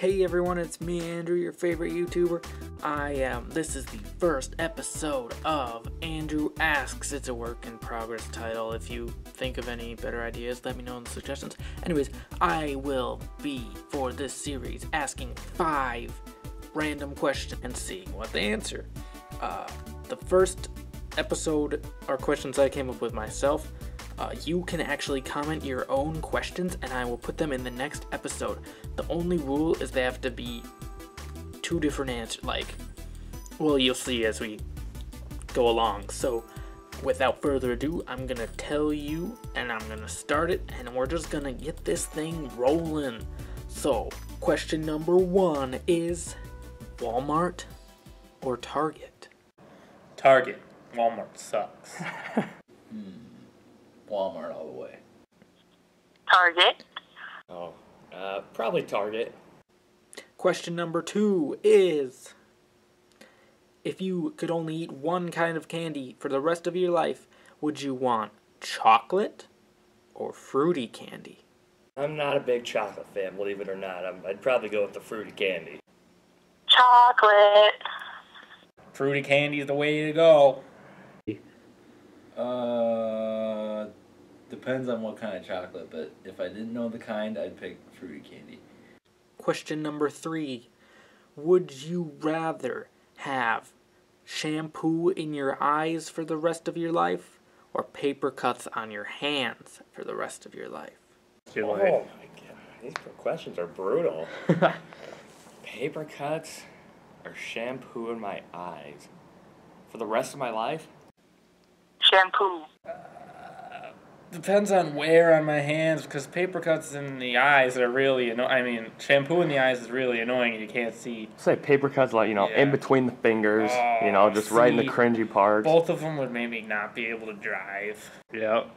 Hey everyone, it's me, Andrew, your favorite YouTuber. I am. this is the first episode of Andrew Asks. It's a work in progress title. If you think of any better ideas, let me know in the suggestions. Anyways, I will be, for this series, asking five random questions and seeing what they answer. Uh, the first episode are questions I came up with myself. Uh, you can actually comment your own questions and I will put them in the next episode. The only rule is they have to be two different answers. Like, well, you'll see as we go along. So, without further ado, I'm gonna tell you and I'm gonna start it and we're just gonna get this thing rolling. So, question number one is Walmart or Target? Target. Walmart sucks. Hmm. Walmart all the way. Target. Uh, probably Target. Question number two is If you could only eat one kind of candy for the rest of your life, would you want chocolate or fruity candy? I'm not a big chocolate fan, believe it or not. I'm, I'd probably go with the fruity candy. Chocolate. Fruity candy is the way to go. Uh, depends on what kind of chocolate, but if I didn't know the kind, I'd pick fruity candy. Question number three Would you rather have shampoo in your eyes for the rest of your life or paper cuts on your hands for the rest of your life? Your Oh life. my god, these questions are brutal. Paper cuts or shampoo in my eyes for the rest of my life? Shampoo. Uh, Depends on where on my hands, because paper cuts in the eyes are really annoying. I mean, shampoo in the eyes is really annoying and you can't see. Say paper cuts, like you know, in between the fingers. you know, Oh, just right in the cringy parts. Both of them would make me not be able to drive. Yep.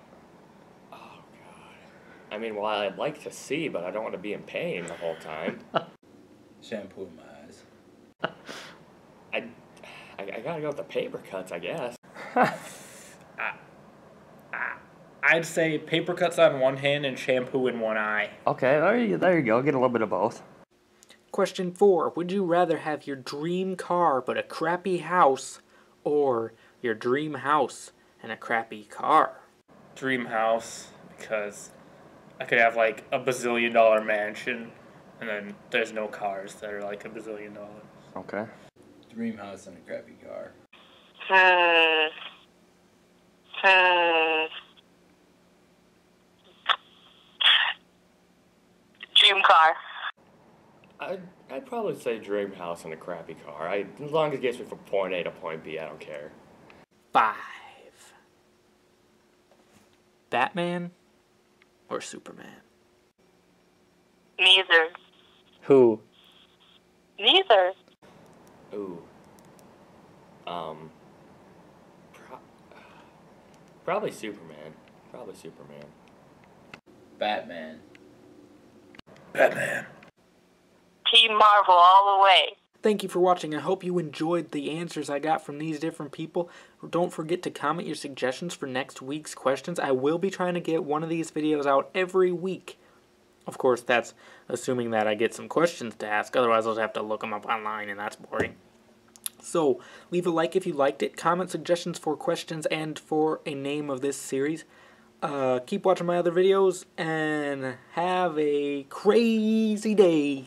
Oh god. I mean, well, I'd like to see, but I don't want to be in pain the whole time. Shampoo in my eyes. I, I, I gotta go with the paper cuts, I guess. I'd say paper cuts on one hand and shampoo in one eye. Okay, there you there you go. Get a little bit of both. Question four Would you rather have your dream car but a crappy house or your dream house and a crappy car? Dream house, because I could have like a bazillion dollar mansion, and then there's no cars that are like a bazillion dollars. Okay. Dream house and a crappy car. Hmm. Hmm. Dream car. I'd, I'd probably say dream house and a crappy car. I, as long as it gets me from point A to point B, I don't care. Five. Batman or Superman? Neither. Who? Neither. Ooh. Um. Pro- probably Superman. Probably Superman. Batman. Batman. Team Marvel all the way. Thank you for watching. I hope you enjoyed the answers I got from these different people. Don't forget to comment your suggestions for next week's questions. I will be trying to get one of these videos out every week. Of course, that's assuming that I get some questions to ask. Otherwise, I'll just have to look them up online, and that's boring. So, leave a like if you liked it. Comment suggestions for questions and for a name of this series. Uh, keep watching my other videos, and have a crazy day.